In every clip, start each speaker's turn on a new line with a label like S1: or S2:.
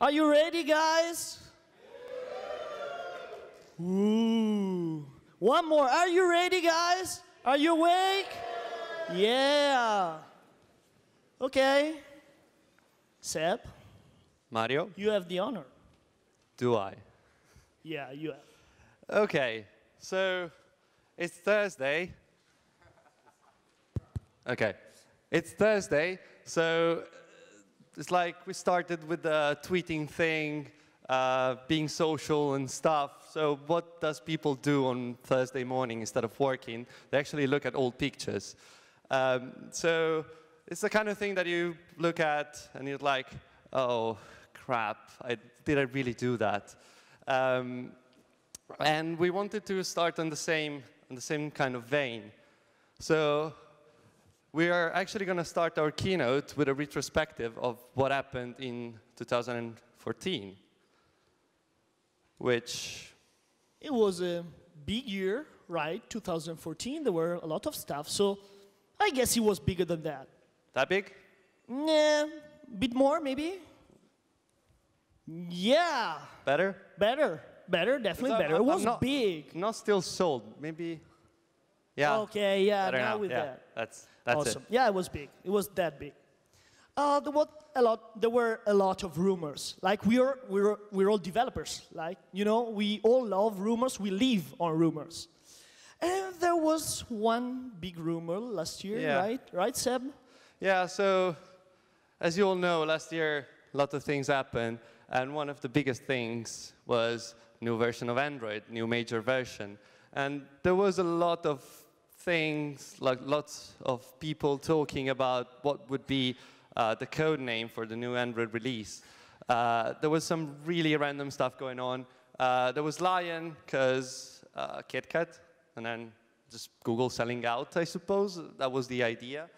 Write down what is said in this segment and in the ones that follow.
S1: Are you ready, guys? Ooh. One more. Are you ready, guys? Are you awake? Yeah. Okay. Seb,
S2: Mario,
S1: you have the honor.
S2: do I?
S1: Yeah, you have.
S2: Okay, so it's Thursday. Okay, it's Thursday, so it's like we started with the tweeting thing, uh, being social and stuff. So what does people do on Thursday morning instead of working? They actually look at old pictures. Um, so it's the kind of thing that you look at and you're like, oh crap, I, did I really do that? Um, and we wanted to start on the same, on the same kind of vein. So we are actually going to start our keynote with a retrospective of what happened in 2014, which,
S1: It was a big year, right? 2014. There were a lot of stuff. So I guess it was bigger than that.
S2: that big?
S1: Nah, bit more maybe. Yeah,
S2: Better?
S1: better, better, definitely
S2: I'm-
S1: better.
S2: I'm-
S1: it was
S2: not-
S1: big.
S2: Not still sold, maybe, yeah.
S1: Okay, yeah, now
S2: now,
S1: with
S2: yeah,
S1: that.
S2: That's, that's
S1: awesome.
S2: it.
S1: Yeah, it was big. It was that big. Uh, there, was a lot, there were a lot of rumors. Like we're, we're, we're all developers. Like, you know, we all love rumors. We live on rumors. And there was one big rumor last year,
S2: Yeah.
S1: right? Right, Seb?
S2: Yeah, so as you all know, last year a lot of things happened, and one of the biggest things was new version of Android, new major version. And there was a lot of things, like lots of people talking about what would be uh, the code name for the new Android release. Uh, there was some really random stuff going on. Uh, there was Lion, because uh, KitKat, and then just Google selling out, I suppose. That was the idea.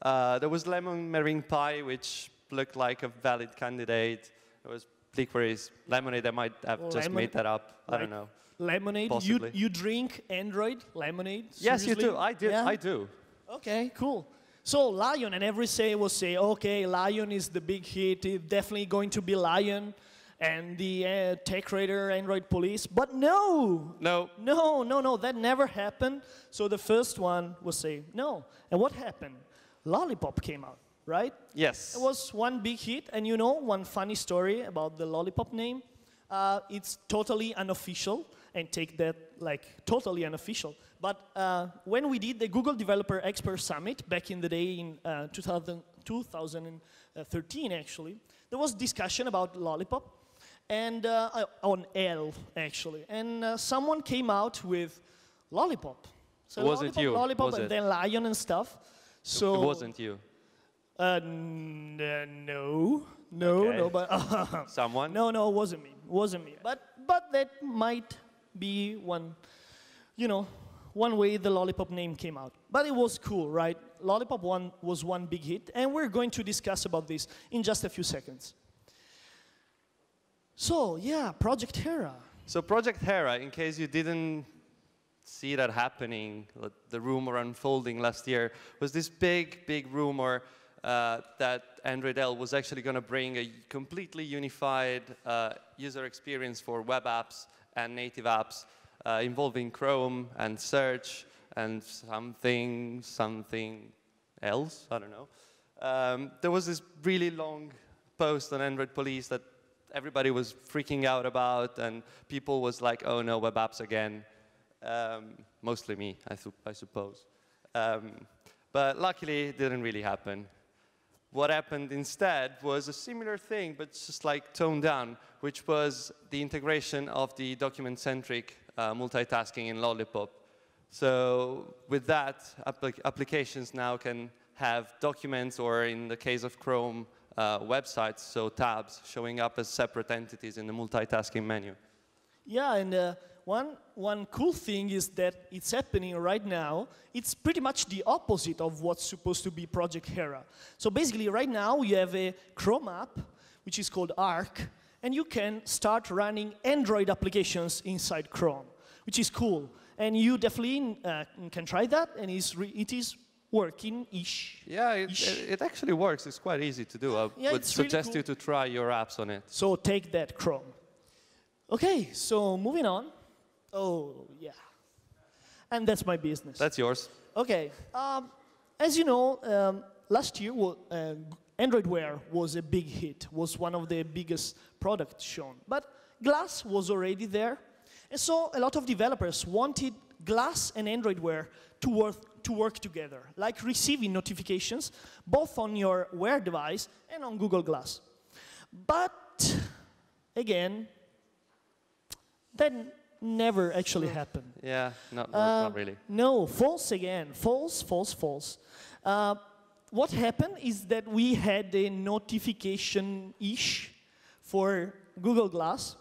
S2: Uh, there was Lemon Meringue Pie, which looked like a valid candidate. There was Bleakberry's Lemonade. I might have just
S1: Lemon-
S2: made that up. I
S1: like
S2: don't know.
S1: Lemonade. You,
S2: Possibly.
S1: you drink Android lemonade?
S2: Yes, you do. I do.
S1: Yeah?
S2: I do.
S1: Okay, cool. So Lion, and every say will say, okay, Lion is the big hit. It's definitely going to be Lion, and the uh, Tech Radar Android Police. But no,
S2: No.
S1: no, no, no, that never happened. So the first one will say no. And what happened? Lollipop came out, right?
S2: Yes.
S1: It was one big hit, and you know one funny story about the Lollipop name. Uh, it's totally unofficial, and take that like totally unofficial. But uh, when we did the Google Developer Expert Summit back in the day in uh, 2000, 2013, actually, there was discussion about Lollipop, and uh, uh, on L actually, and uh, someone came out with Lollipop. So
S2: wasn't
S1: lollipop,
S2: you,
S1: Lollipop,
S2: was
S1: and
S2: it?
S1: then Lion and stuff. So
S2: it wasn't you.
S1: uh, uh, no, no,
S2: Okay.
S1: no, but
S2: Someone.
S1: no, no, it wasn't me, it wasn't me. But but that might be one, you know, one way the lollipop name came out. But it was cool, right? Lollipop one was one big hit, and we're going to discuss about this in just a few seconds. So yeah, Project Hera.
S2: So Project Hera, in case you didn't see that happening, the rumor unfolding last year, was this big, big rumor uh, that Android L was actually going to bring a completely unified uh, user experience for web apps and native apps uh, involving Chrome and search and something, something else, I don't know. Um, there was this really long post on Android Police that everybody was freaking out about, and people was like, "Oh no, web apps again." Um, mostly me, I, I suppose. Um, but luckily, it didn't really happen. What happened instead was a similar thing, but just like toned down, which was the integration of the document-centric uh, multitasking in Lollipop. So with that, applic- applications now can have documents, or in the case of Chrome, uh, websites, so tabs, showing up as separate entities in the multitasking menu.
S1: Yeah, and uh, one, one cool thing is that it's happening right now. It's pretty much the opposite of what's supposed to be Project Hera. So basically, right now, you have a Chrome app, which is called Arc, and you can start running Android applications inside Chrome, which is cool. And you definitely uh, can try that, and it's re- it is working-ish.
S2: Yeah, it, it, actually works. It's quite easy to do. I
S1: Yeah,
S2: would
S1: it's really
S2: suggest
S1: cool.
S2: you to try your apps on it.
S1: So take that, Chrome. Okay, so moving on. Oh, yeah. And that's my business.
S2: That's yours.
S1: Okay. Um, as you know, um, last year, uh, Android Wear was a big hit, was one of the biggest products shown. But Glass was already there. And so a lot of developers wanted Glass and Android Wear to work, to work together, like receiving notifications both on your Wear device and on Google Glass. But again, that never actually happened.
S2: Yeah, not, not,
S1: Uh,
S2: not really.
S1: No, false again. False, false, false. Uh, what happened is that we had a notification-ish for Google Glass,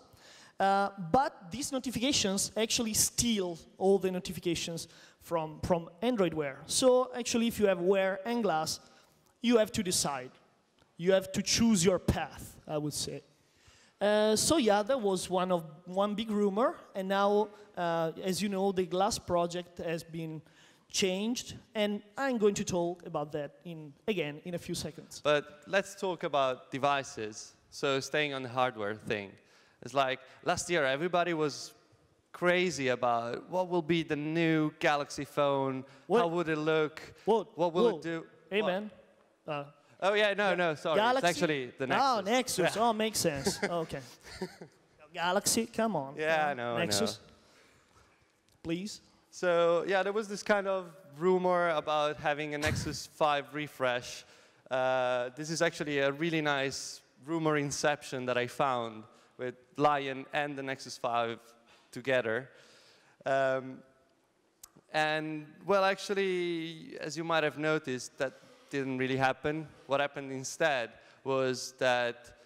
S1: uh, but these notifications actually steal all the notifications from, from Android Wear. So actually, if you have Wear and Glass, you have to decide. You have to choose your path, I would say. Uh, so yeah, that was one of one big rumor, and now, uh, as you know, the Glass project has been changed, and I'm going to talk about that in again in a few seconds.
S2: But let's talk about devices. So staying on the hardware thing. It's like last year everybody was crazy about what will be the new Galaxy phone,
S1: What?
S2: how would it look,
S1: Whoa,
S2: what will
S1: whoa.
S2: it do.
S1: Hey
S2: What?
S1: man, uh,
S2: Oh yeah, no, no, sorry.
S1: Galaxy.
S2: It's actually the Nexus.
S1: Oh, Nexus. Oh, makes sense. okay. Galaxy, come on.
S2: Yeah,
S1: come
S2: I
S1: on.
S2: know, I know.
S1: Nexus, please.
S2: So yeah, there was this kind of rumor about having a Nexus 5 refresh. Uh, this is actually a really nice rumor inception that I found with Lion and the Nexus 5 together. Um, and well, actually, as you might have noticed, that didn't really happen. What happened instead was that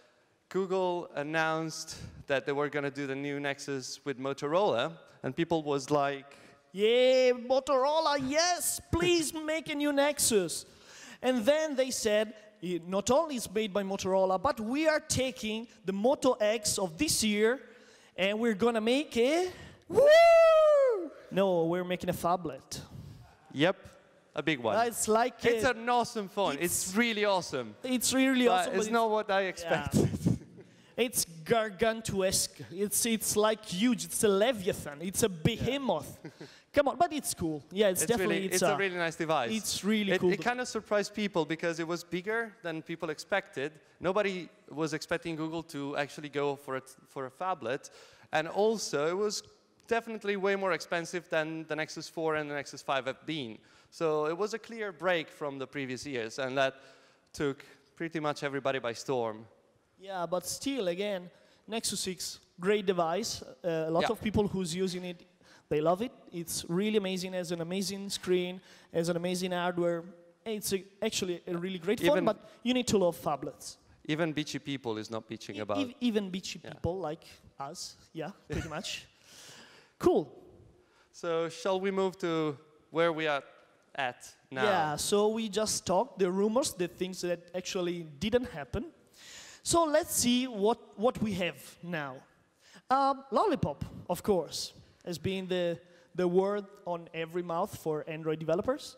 S2: Google announced that they were going to do the new Nexus with Motorola, and people was like,
S1: Yeah, Motorola, yes, please make a new Nexus. And then they said, not only is made by Motorola, but we are taking the Moto X of this year and we're gonna make a. Woo! No, we're making a phablet.
S2: Yep, a big one.
S1: Uh, it's like
S2: it's
S1: a-
S2: an awesome phone. It's,
S1: it's-
S2: really awesome.
S1: it's really awesome.
S2: it's not what I expected.
S1: It's gargantuesque. It's it's like huge. It's a leviathan. It's a behemoth. Come on, but it's cool. Yeah, it's,
S2: It's,
S1: definitely
S2: really,
S1: it's,
S2: it's a really nice device.
S1: it's really
S2: it,
S1: cool.
S2: It kind of surprised people because it was bigger than people expected. Nobody was expecting Google to actually go for a, for a phablet. And also, it was definitely way more expensive than the Nexus 4 and the Nexus 5 have been. So it was a clear break from the previous years, and that took pretty much everybody by storm.
S1: Yeah, but still, again, Nexus 6, great device. Uh, a lot
S2: Yeah.
S1: of people who's using it, they love it. It's really amazing. Has an amazing screen, has an amazing hardware. It's a, actually a really great phone, but you need to love phablets.
S2: Even beachy people is not bitching
S1: E-
S2: about.
S1: ev- even beachy
S2: Yeah.
S1: people like us. Yeah, pretty much. Cool.
S2: So shall we move to where we are at now?
S1: Yeah, so we just talked the rumors, the things that actually didn't happen. So let's see what, what we have now. Um, Lollipop, of course, has been the, the word on every mouth for Android developers.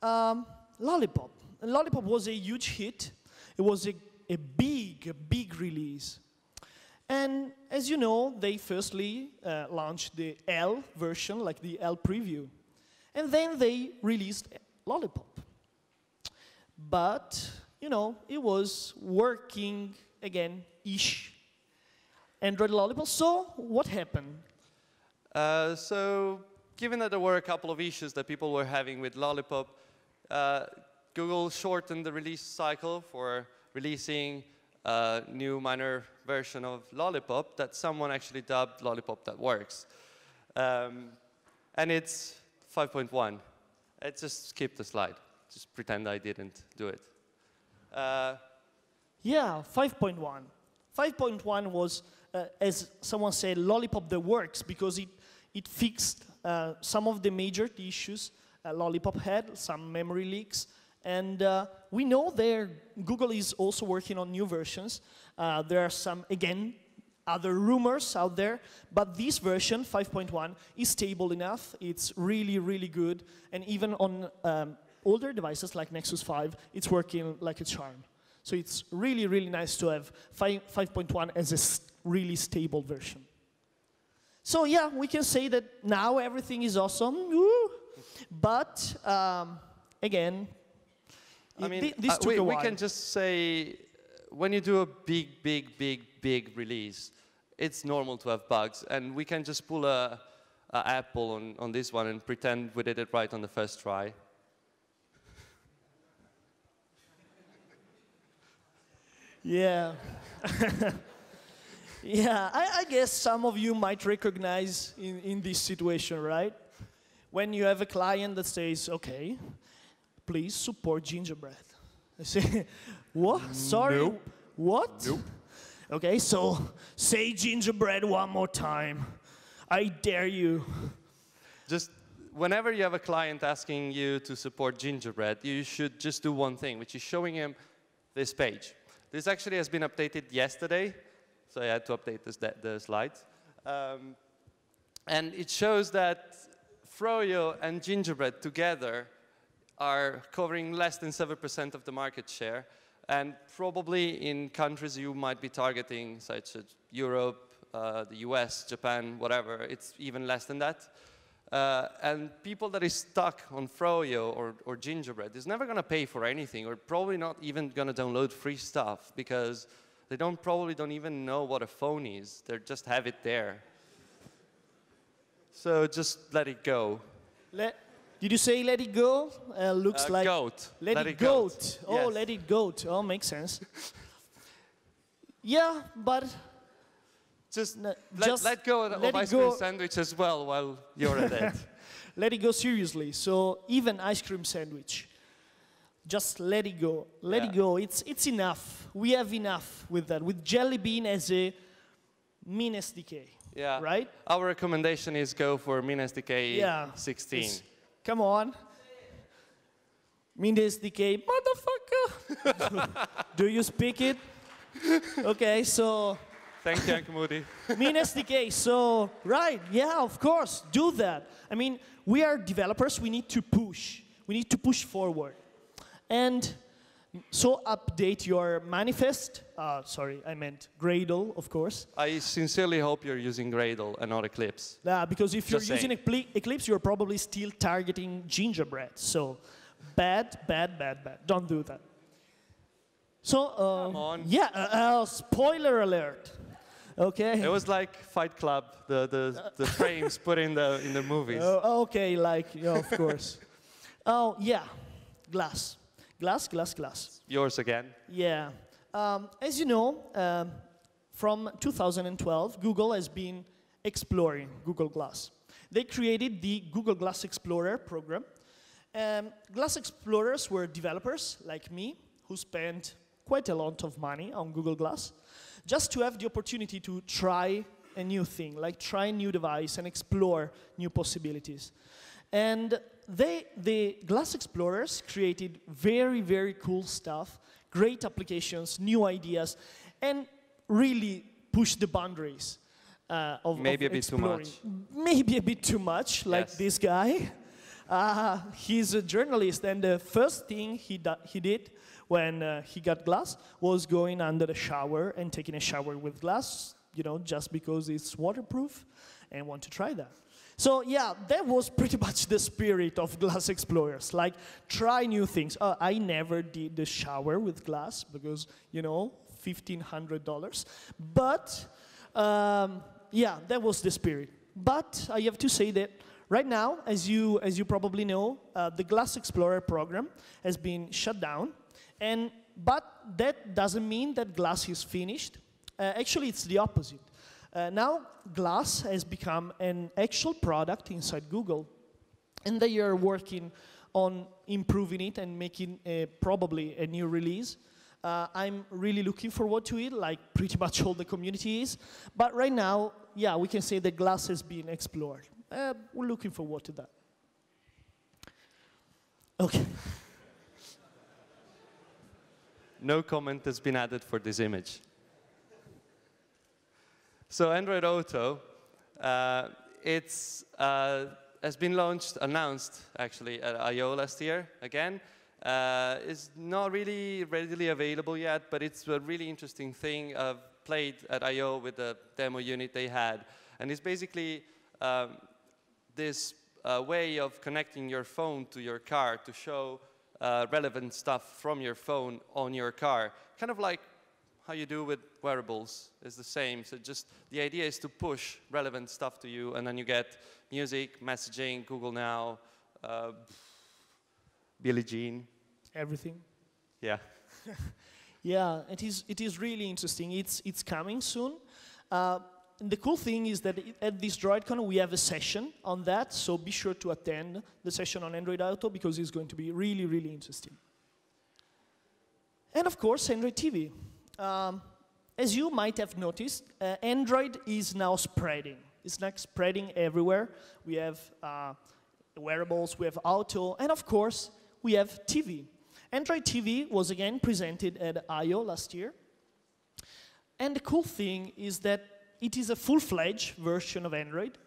S1: Um, Lollipop. Lollipop was a huge hit. It was a, a big, big release. And as you know, they firstly uh, launched the L version, like the L preview. And then they released Lollipop. But, you know, it was working again ish. Android Lollipop. So, what happened?
S2: Uh, so, given that there were a couple of issues that people were having with Lollipop, uh, Google shortened the release cycle for releasing a new minor version of Lollipop that someone actually dubbed Lollipop that works. Um, and it's 5.1. I just skipped the slide. Just pretend I didn't do it. Uh,
S1: Yeah, 5.1. 5.1 was, uh, as someone said, Lollipop that works because it, it fixed uh, some of the major issues uh, Lollipop had, some memory leaks. And uh, we know there Google is also working on new versions. Uh, there are some, again, other rumors out there, but this version, 5.1, is stable enough. It's really, really good. And even on um, older devices like Nexus 5, it's working like a charm. So it's really, really nice to have 5.1 as a really stable version. So yeah, we can say that now everything is awesome. Woo! But um, again,
S2: I mean,
S1: th this
S2: uh,
S1: took
S2: we,
S1: a
S2: we can just say when you do a big, big, big, big release, it's normal to have bugs, and we can just pull a, a Apple on, on this one and pretend we did it right on the first try.
S1: Yeah. yeah, I, I guess some of you might recognize in, in this situation, right? When you have a client that says, okay, please support gingerbread. I say, what? Sorry?
S2: Nope.
S1: What?
S2: Nope.
S1: Okay, so say gingerbread one more time. I dare you.
S2: Just whenever you have a client asking you to support gingerbread, you should just do one thing, which is showing him this page. This actually has been updated yesterday, so I had to update this, the slides. Um, and it shows that Froyo and gingerbread together are covering less than 7% of the market share. And probably in countries you might be targeting, such as Europe, uh, the US, Japan, whatever, it's even less than that. Uh, and people that is stuck on Froyo or, or Gingerbread is never going to pay for anything or probably not even going to download free stuff because they don't probably don't even know what a phone is. They just have it there. So just let it go.
S1: Let, did you say let it go? Uh, looks
S2: Uh,
S1: like
S2: goat.
S1: Let,
S2: Let
S1: it
S2: it goat.
S1: Oh,
S2: Yes.
S1: let it go. Oh, makes sense. yeah, but
S2: Just let,
S1: just
S2: let go of
S1: let
S2: ice cream sandwich as well while you're at it.
S1: let it go seriously. So even ice cream sandwich, just let it go. Let it go. It's it's enough. We have enough with that. With Jelly Bean as a min SDK.
S2: Yeah.
S1: Right?
S2: Our recommendation is go for Min SDK
S1: Yeah.
S2: 16.
S1: It's- Come on. Min SDK, motherfucker. Do you speak it? Okay, so
S2: Thank you, Uncle Moody.
S1: Mean SDK. So, right, yeah, of course, do that. I mean, we are developers, we need to push. We need to push forward. And so update your manifest. Uh, sorry, I meant Gradle, of course.
S2: I sincerely hope you're using Gradle and not Eclipse.
S1: Uh, because if you're
S2: Just
S1: using Eclipse, you're probably still targeting gingerbread. So, bad, bad, bad, bad. Don't do that. So, uh,
S2: Come on.
S1: yeah, uh, uh, spoiler alert. Okay.
S2: It was like Fight Club, the, the, the frames put in the, in the movies.
S1: Oh, okay, like, yeah, of course. oh, yeah, glass. Glass, glass, glass.
S2: Yours again.
S1: Yeah. Um, as you know, um, from 2012, Google has been exploring Google Glass. They created the Google Glass Explorer program. Um, Glass Explorers were developers like me who spent quite a lot of money on Google Glass just to have the opportunity to try a new thing, like try a new device and explore new possibilities. And they, the Glass Explorers created very, very cool stuff, great applications, new ideas, and really pushed the boundaries uh, of
S2: Maybe
S1: of
S2: a bit too much.
S1: Maybe a bit too much, like
S2: Yes.
S1: this guy. Uh, he's a journalist, and the first thing he, he did when uh, he got glass was going under the shower and taking a shower with glass, you know, just because it's waterproof and want to try that. So yeah, that was pretty much the spirit of Glass Explorers. Like, try new things. Uh, I never did the shower with glass because, you know, $1,500. But, um, yeah, that was the spirit. But I have to say that right now, as you, as you probably know, uh, the Glass Explorer program has been shut down. And, but that doesn't mean that Glass is finished. Uh, actually, it's the opposite. Uh, now, Glass has become an actual product inside Google, and they are working on improving it and making uh, probably a new release. Uh, I'm really looking forward to it, like pretty much all the community is. But right now, yeah, we can say that Glass has been explored. Uh, we're looking forward to that. Okay.
S2: No comment has been added for this image. So Android Auto, uh, it's uh, has been launched, announced actually at I/O last year again. Uh, is not really readily available yet, but it's a really interesting thing. I've played at I/O with the demo unit they had, and it's basically um, this uh, way of connecting your phone to your car to show uh, relevant stuff from your phone on your car, kind of like how you do with wearables is the same. So just the idea is to push relevant stuff to you, and then you get music, messaging, Google Now, uh, Billie Jean.
S1: Everything.
S2: Yeah.
S1: Yeah, it is, it is really interesting. It's, it's coming soon. Uh, and the cool thing is that at this DroidCon we have a session on that, so be sure to attend the session on Android Auto because it's going to be really, really interesting. And of course, Android TV. Um, as you might have noticed, uh, Android is now spreading. It's like spreading everywhere. We have uh, wearables, we have auto, and of course, we have TV. Android TV was again presented at I.O. last year. And the cool thing is that it is a full-fledged version of Android.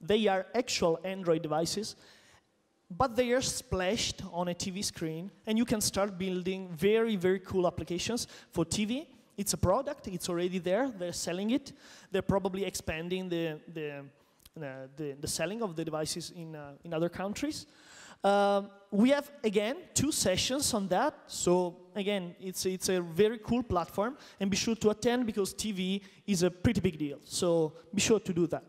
S1: They are actual Android devices, but they are splashed on a TV screen, and you can start building very, very cool applications for TV. It's a product, it's already there, they're selling it. They're probably expanding the, the, uh, the, the, selling of the devices in, uh, in other countries. Um, we have, again, two sessions on that. So, again, it's, it's a very cool platform. And be sure to attend because TV is a pretty big deal. So be sure to do that.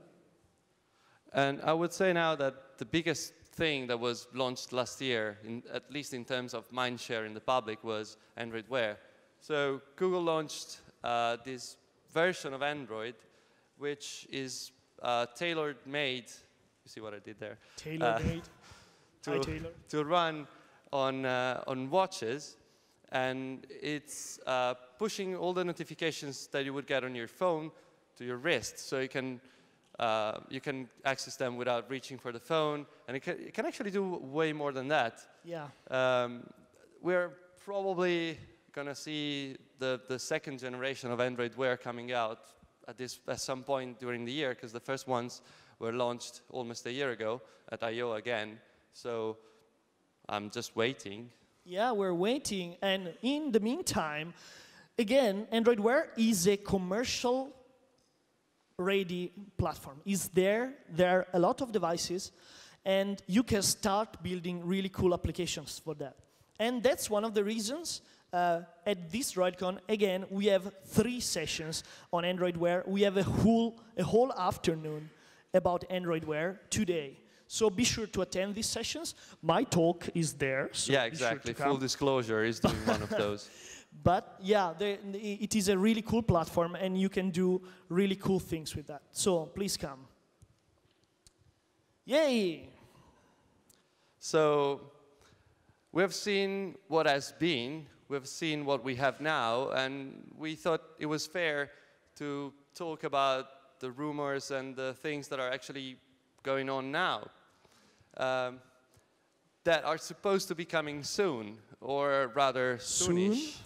S2: And I would say now that the biggest thing that was launched last year, in, at least in terms of mind share in the public, was Android Wear. So Google launched uh, this version of Android, which is uh, tailor-made. You see what I did there?
S1: Tailored made. Uh,
S2: to, to run on, uh, on watches and it's uh, pushing all the notifications that you would get on your phone to your wrist so you can uh, you can access them without reaching for the phone and it can, it can actually do way more than that
S1: yeah
S2: um, we're probably gonna see the, the second generation of Android Wear coming out at this at some point during the year because the first ones were launched almost a year ago at I.O. again so I'm just waiting.
S1: Yeah, we're waiting. And in the meantime, again, Android Wear is a commercial ready platform. Is there, there are a lot of devices, and you can start building really cool applications for that. And that's one of the reasons uh, at this DroidCon, again, we have three sessions on Android Wear. We have a whole, a whole afternoon about Android Wear today. So be sure to attend these sessions. My talk is there. So
S2: yeah, exactly.
S1: Sure
S2: Full disclosure is doing one of those.
S1: But yeah, the, it is a really cool platform and you can do really cool things with that. So please come. Yay!
S2: So we have seen what has been, we've seen what we have now, and we thought it was fair to talk about the rumors and the things that are actually going on now um, that are supposed to be coming soon, or rather soonish.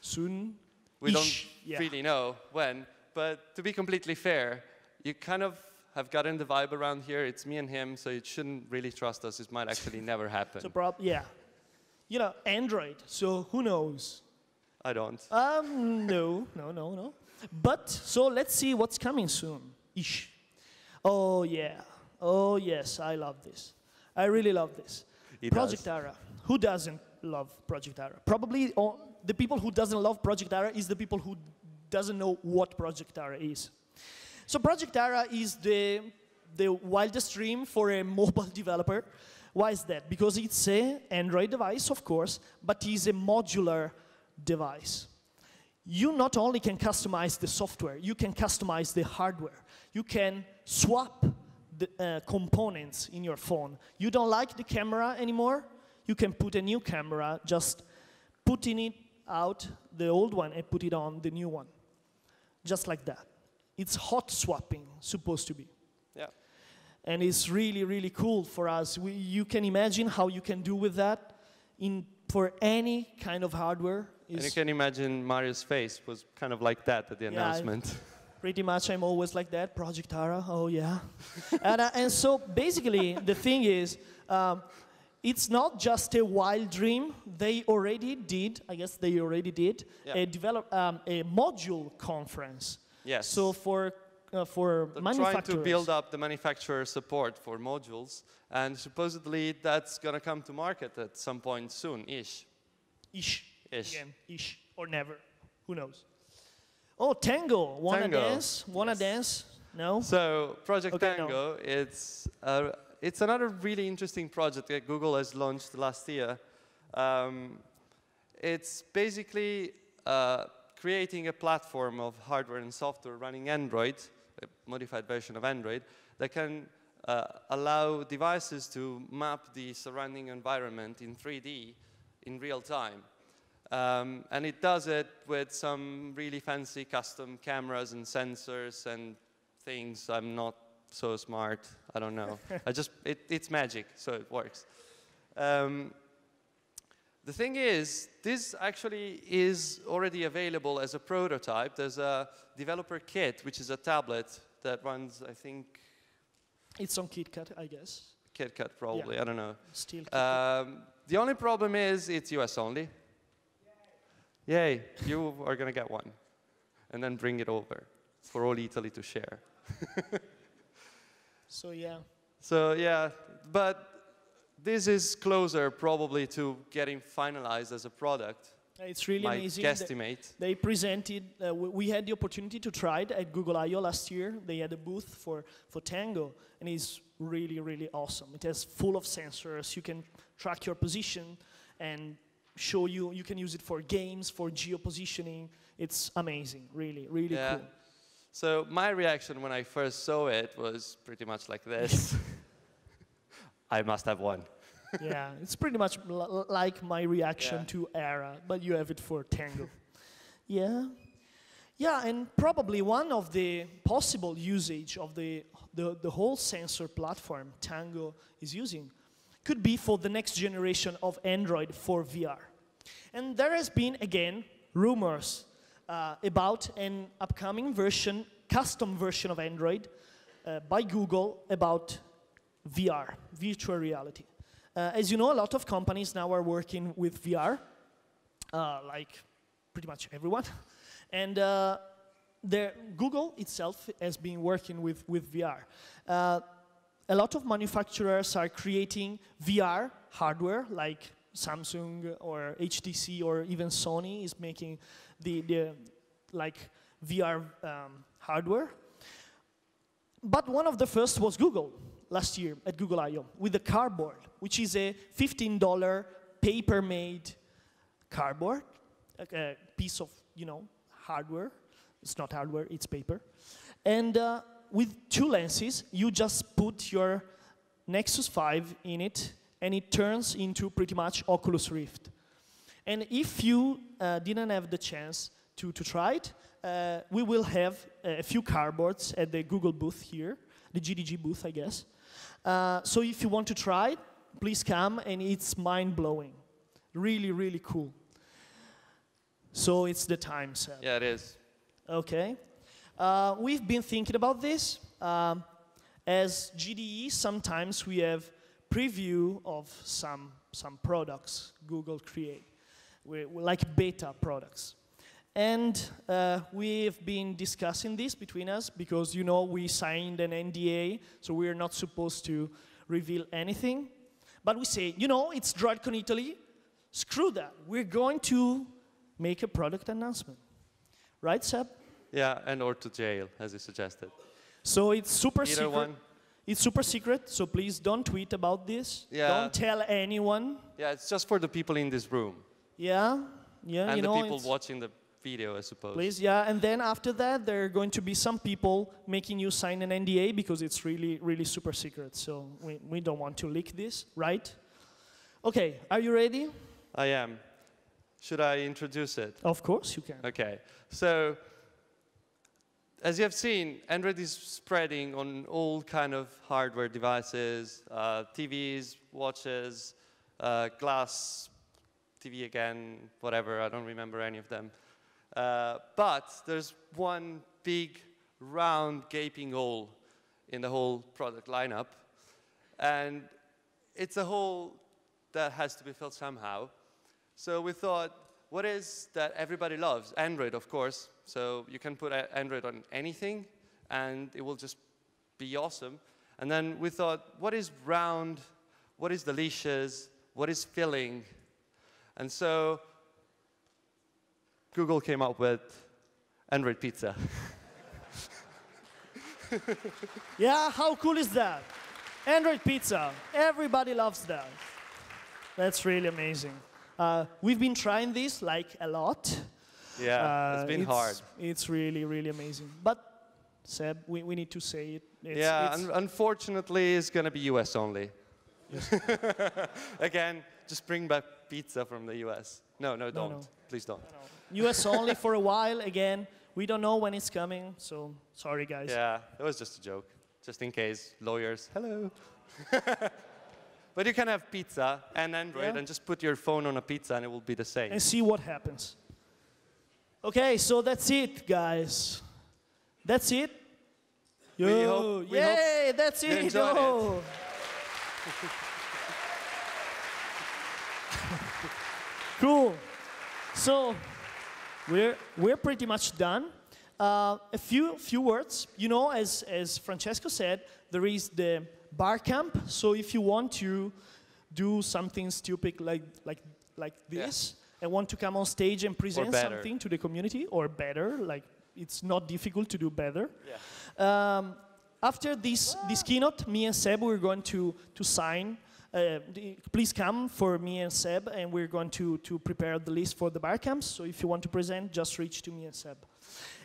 S1: Soon?
S2: We don't yeah. really know when, but to be completely fair, you kind of have gotten the vibe around here. It's me and him, so you shouldn't really trust us. It might actually never happen.
S1: So, prob yeah. You know, Android, so who knows?
S2: I don't.
S1: Um, no, no, no, no. But, so let's see what's coming soon. Ish. Oh, yeah. Oh, yes, I love this. I really love this.
S2: He
S1: Project
S2: does.
S1: Ara. Who doesn't love Project Ara? Probably all, the people who doesn't love Project Ara is the people who doesn't know what Project Ara is. So Project Ara is the, the wildest dream for a mobile developer. Why is that? Because it's an Android device, of course, but it's a modular device. You not only can customize the software, you can customize the hardware. You can swap the, uh, components in your phone. You don't like the camera anymore? You can put a new camera, just putting it out, the old one, and put it on the new one. Just like that. It's hot swapping, supposed to be. And it's really, really cool for us. We, you can imagine how you can do with that in, for any kind of hardware.
S2: And you can imagine Mario's face was kind of like that at the
S1: yeah,
S2: announcement.
S1: Pretty much, I'm always like that. Project Ara, oh yeah. and, uh, and so basically, the thing is, um, it's not just a wild dream. They already did, I guess they already did,
S2: Yeah.
S1: a develop um, a module conference.
S2: Yes.
S1: So for uh, for
S2: They're trying to build up the manufacturer support for modules, and supposedly that's going to come to market at some point soon-ish.
S1: ish.
S2: Ish.
S1: Again, ish or never. Who knows? Oh, Tango. Wanna
S2: Tango.
S1: dance? Wanna
S2: Yes.
S1: dance? No.
S2: So Project
S1: Okay, no.
S2: Tango, it's uh, it's another really interesting project that Google has launched last year. Um, it's basically uh, creating a platform of hardware and software running Android, a modified version of Android, that can uh, allow devices to map the surrounding environment in 3D in real time. Um, and it does it with some really fancy custom cameras and sensors and things. I'm not so smart. I don't know. I just it, it's magic, so it works. Um, the thing is, this actually is already available as a prototype. There's a developer kit, which is a tablet that runs, I think,
S1: It's on KitKat, I guess.
S2: KitKat probably. I don't know.
S1: Still. KitKat.
S2: Um, the only problem is it's US only. Yay, you are gonna get one. And then bring it over for all Italy to share.
S1: so yeah.
S2: So yeah, but this is closer probably to getting finalized as a product.
S1: It's really
S2: my
S1: amazing.
S2: guesstimate.
S1: They presented, uh, we we had the opportunity to try it at Google I.O. last year. They had a booth for, for Tango, and it's really, really awesome. It has full of sensors. You can track your position and show you, you can use it for games, for geo-positioning. It's amazing, really, really
S2: Yeah.
S1: cool.
S2: So my reaction when I first saw it was pretty much like this. I must have one.
S1: yeah, it's pretty much like my reaction
S2: Yeah.
S1: to Ara, but you have it for Tango. yeah. Yeah, and probably one of the possible usage of the, the, the whole sensor platform Tango is using could be for the next generation of Android for VR. And there has been, again, rumors uh, about an upcoming version, custom version of Android uh, by Google about VR, virtual reality. Uh, as you know, a lot of companies now are working with VR, uh, like pretty much everyone. And uh, Google itself has been working with, with VR. Uh, a lot of manufacturers are creating VR hardware, like Samsung or HTC or even Sony is making the, the like VR um, hardware. But one of the first was Google last year at Google I.O. with the cardboard, which is a $15 paper-made cardboard, a piece of, you know, hardware. It's not hardware, it's paper. And uh, with two lenses, you just put your Nexus 5 in it, and it turns into pretty much Oculus Rift. And if you uh, didn't have the chance to, to try it, uh, we will have a few cardboards at the Google booth here, the GDG booth, I guess. Uh, so if you want to try it, please come, and it's mind-blowing. Really, really cool. So it's the time, Seb.
S2: Yeah, it is.
S1: Okay. Uh, we've been thinking about this. Um, as GDE, sometimes we have preview of some, some products Google create, we like beta products. And uh, we've been discussing this between us because, you know, we signed an NDA, so we're not supposed to reveal anything. But we say, you know, it's DroidCon Italy, screw that. We're going to make a product announcement. Right, Seb?
S2: Yeah, and or to jail, as you suggested.
S1: So it's super
S2: Either
S1: secret.
S2: one.
S1: It's super secret, so please don't tweet about this.
S2: Yeah.
S1: Don't tell anyone.
S2: Yeah, it's just for the people in this room
S1: Yeah, yeah,
S2: and
S1: you
S2: the
S1: know.
S2: people watching the video, I suppose.
S1: Please, yeah, and then after that, there are going to be some people making you sign an NDA because it's really, really super secret. So we, we don't want to leak this, right? Okay, are you ready?
S2: I am. Should I introduce it?
S1: Of course you can.
S2: Okay. So, as you have seen, Android is spreading on all kind of hardware devices, uh, TVs, watches, uh, glass, TV again, whatever. I don't remember any of them. Uh, but there's one big round gaping hole in the whole product lineup. And it's a hole that has to be filled somehow. So we thought, what is that everybody loves? Android, of course. So you can put Android on anything, and it will just be awesome. And then we thought, what is round? What is delicious? What is filling? And so Google came up with Android pizza.
S1: Yeah, how cool is that? Android pizza. Everybody loves that. That's really amazing. Uh, we've been trying this like a lot.
S2: Yeah,
S1: Uh,
S2: it's been hard.
S1: It's really, really amazing. But Seb, we, we need to say it. It's,
S2: yeah,
S1: it's-
S2: un- unfortunately, it's gonna be US only. Again, just bring back pizza from the US. No, no, don't.
S1: no.
S2: Please don't.
S1: US only for a while. Again, we don't know when it's coming. So sorry, guys.
S2: Yeah, that was just a joke. Just in case, lawyers, hello. but you can have pizza and Android
S1: Yeah.
S2: and just put your phone on a pizza and it will be the same.
S1: and see what happens. Okay, so that's it, guys. That's it.
S2: We hope- we
S1: yay, that's it.
S2: enjoyed it.
S1: cool. So we're we're pretty much done. Uh, a few few words. You know, as as Francesco said, there is the bar camp. So if you want to do something stupid like like like
S2: Yeah.
S1: this and want to come on stage and present something to the community or better, like it's not difficult to do better.
S2: Yeah.
S1: Um, after this, this keynote, me and Seb, we're going to, to sign. Uh, please come for me and Seb, and we're going to, to prepare the list for the bar camps. So if you want to present, just reach to me and Seb.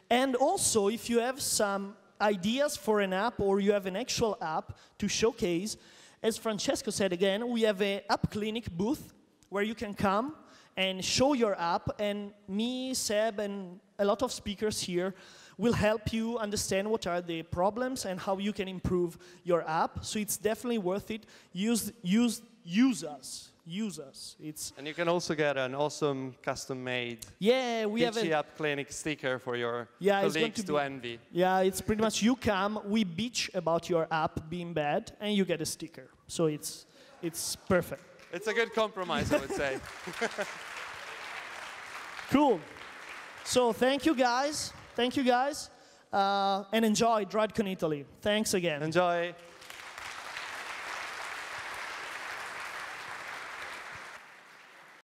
S1: And also, if you have some ideas for an app or you have an actual app to showcase, as Francesco said again, we have an app clinic booth where you can come and show your app, and me, Seb, and a lot of speakers here will help you understand what are the problems and how you can improve your app. So it's definitely worth it. Use, use, use us. Use us. It's
S2: And you can also get an awesome custom-made
S1: yeah, we have a,
S2: App Clinic sticker for your
S1: Yeah,
S2: colleagues
S1: to
S2: to,
S1: be-
S2: envy.
S1: yeah, it's pretty much you come, we bitch about your app being bad, and you get a sticker. So it's it's perfect.
S2: It's a good compromise, I would say.
S1: Cool. So thank you guys. Thank you guys. Uh, and enjoy DroidCon Italy. Thanks again.
S2: Enjoy.